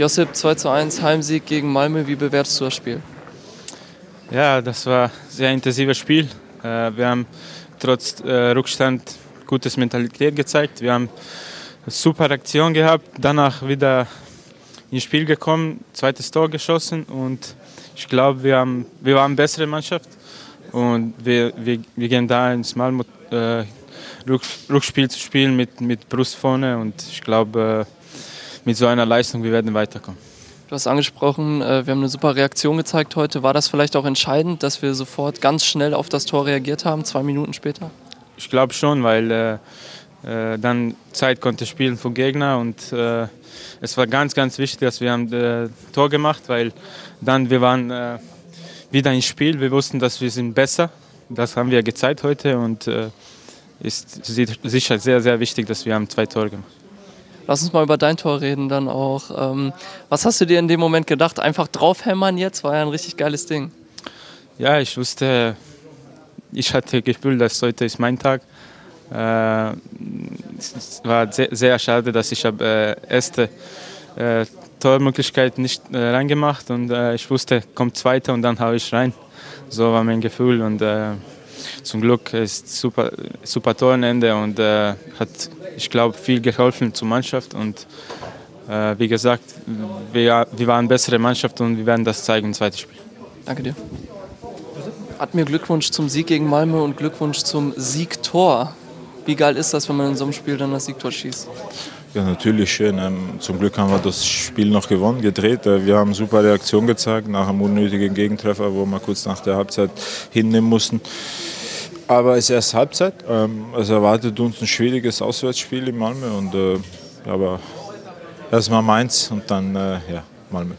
Josip, 2 zu 1, Heimsieg gegen Malmö. Wie bewertest du das Spiel? Ja, das war ein sehr intensives Spiel. Äh, wir haben trotz äh, Rückstand gutes Mentalität gezeigt. Wir haben eine super Aktion gehabt, danach wieder ins Spiel gekommen, zweites Tor geschossen und ich glaube, wir, haben, wir waren eine bessere Mannschaft und wir, wir, wir gehen da ins Malmö äh, Rückspiel zu spielen mit, mit Brust vorne und ich glaube, äh, mit so einer Leistung, wir werden weiterkommen. Du hast angesprochen, äh, wir haben eine super Reaktion gezeigt heute. War das vielleicht auch entscheidend, dass wir sofort ganz schnell auf das Tor reagiert haben, zwei Minuten später? Ich glaube schon, weil äh, äh, dann Zeit konnte spielen für Gegner und äh, es war ganz, ganz wichtig, dass wir ein äh, Tor gemacht, weil dann wir waren äh, wieder im Spiel. Wir wussten, dass wir sind besser. Das haben wir gezeigt heute und ist sicher sehr, sehr wichtig, dass wir haben zwei Tore gemacht. Lass uns mal über dein Tor reden dann auch. Ähm, was hast du dir in dem Moment gedacht? Einfach draufhämmern jetzt? War ja ein richtig geiles Ding. Ja, ich wusste, ich hatte das Gefühl, dass heute ist mein Tag. Äh, es war sehr, sehr schade, dass ich habe äh, erste äh, Tormöglichkeit nicht äh, reingemacht und äh, ich wusste, kommt zweite und dann haue ich rein. So war mein Gefühl und äh, zum Glück ist super super Tornende und äh, hat ich glaube viel geholfen zur Mannschaft und äh, wie gesagt wir, wir waren eine bessere Mannschaft und wir werden das zeigen im zweiten Spiel. Danke dir. Hat mir Glückwunsch zum Sieg gegen Malmö und Glückwunsch zum Siegtor. Wie geil ist das, wenn man in so einem Spiel dann das Siegtor schießt? Ja, natürlich schön. Ähm, zum Glück haben wir das Spiel noch gewonnen, gedreht. Äh, wir haben super Reaktion gezeigt nach einem unnötigen Gegentreffer, wo wir kurz nach der Halbzeit hinnehmen mussten. Aber es ist erst Halbzeit. Ähm, es erwartet uns ein schwieriges Auswärtsspiel in Malmö. Und, äh, aber erstmal Mainz und dann äh, ja, Malmö.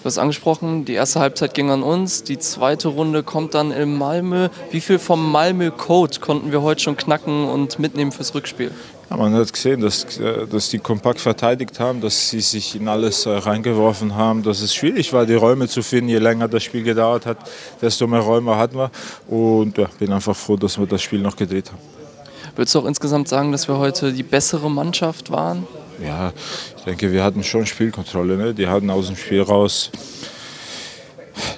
Du hast angesprochen, die erste Halbzeit ging an uns, die zweite Runde kommt dann in Malmö. Wie viel vom Malmö-Code konnten wir heute schon knacken und mitnehmen fürs Rückspiel? Ja, man hat gesehen, dass, äh, dass die kompakt verteidigt haben, dass sie sich in alles äh, reingeworfen haben, dass es schwierig war, die Räume zu finden. Je länger das Spiel gedauert hat, desto mehr Räume hatten wir. Und ja, bin einfach froh, dass wir das Spiel noch gedreht haben. Würdest du auch insgesamt sagen, dass wir heute die bessere Mannschaft waren? Ja, ich denke, wir hatten schon Spielkontrolle. Ne? Die hatten aus dem Spiel raus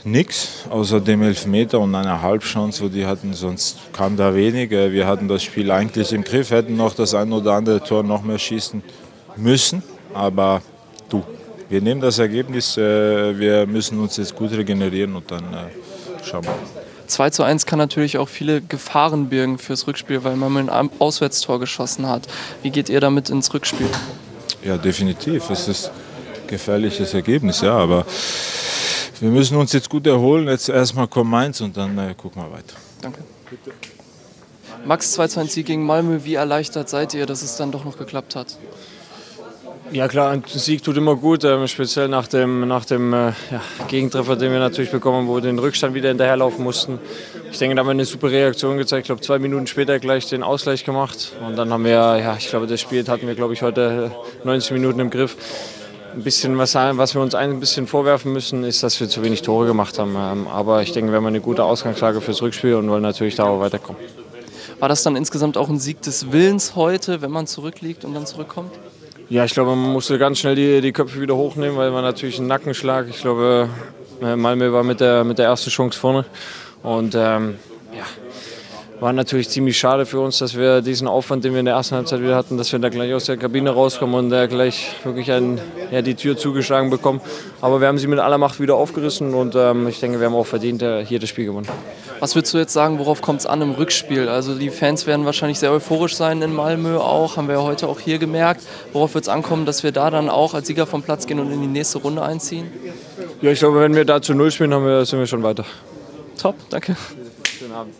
nichts, außer dem Elfmeter und einer Halbchance, wo die hatten. Sonst kam da wenig. Wir hatten das Spiel eigentlich im Griff, hätten noch das ein oder andere Tor noch mehr schießen müssen. Aber du, wir nehmen das Ergebnis. Äh, wir müssen uns jetzt gut regenerieren und dann äh, schauen wir. 2 zu 1 kann natürlich auch viele Gefahren birgen fürs Rückspiel, weil man ein Auswärtstor geschossen hat. Wie geht ihr damit ins Rückspiel? Ja, definitiv. Es ist ein gefährliches Ergebnis, ja, aber wir müssen uns jetzt gut erholen. Jetzt erstmal kommt Mainz und dann äh, gucken wir weiter. Danke. Bitte. Max 2 zu 1 Sieg gegen Malmö, wie erleichtert seid ihr, dass es dann doch noch geklappt hat? Ja klar, ein Sieg tut immer gut, ähm, speziell nach dem, nach dem äh, ja, Gegentreffer, den wir natürlich bekommen, wo wir den Rückstand wieder hinterherlaufen mussten. Ich denke, da haben wir eine super Reaktion gezeigt. Ich glaube, zwei Minuten später gleich den Ausgleich gemacht. Und dann haben wir, ja, ich glaube, das Spiel hatten wir, glaube ich, heute 90 Minuten im Griff. Ein bisschen, was, was wir uns ein bisschen vorwerfen müssen, ist, dass wir zu wenig Tore gemacht haben. Ähm, aber ich denke, wir haben eine gute Ausgangslage fürs Rückspiel und wollen natürlich darauf weiterkommen. War das dann insgesamt auch ein Sieg des Willens heute, wenn man zurückliegt und dann zurückkommt? Ja, ich glaube, man musste ganz schnell die, die Köpfe wieder hochnehmen, weil war natürlich ein Nackenschlag. Ich glaube, äh, Malmö war mit der, mit der ersten Chance vorne. Und ähm, ja, war natürlich ziemlich schade für uns, dass wir diesen Aufwand, den wir in der ersten Halbzeit wieder hatten, dass wir da gleich aus der Kabine rauskommen und da gleich wirklich ein, ja, die Tür zugeschlagen bekommen. Aber wir haben sie mit aller Macht wieder aufgerissen und ähm, ich denke, wir haben auch verdient äh, hier das Spiel gewonnen. Was würdest du jetzt sagen, worauf kommt es an im Rückspiel? Also die Fans werden wahrscheinlich sehr euphorisch sein in Malmö auch, haben wir ja heute auch hier gemerkt. Worauf wird es ankommen, dass wir da dann auch als Sieger vom Platz gehen und in die nächste Runde einziehen? Ja, ich glaube, wenn wir da zu Null spielen, haben wir, sind wir schon weiter. Top, danke. Schönen Abend.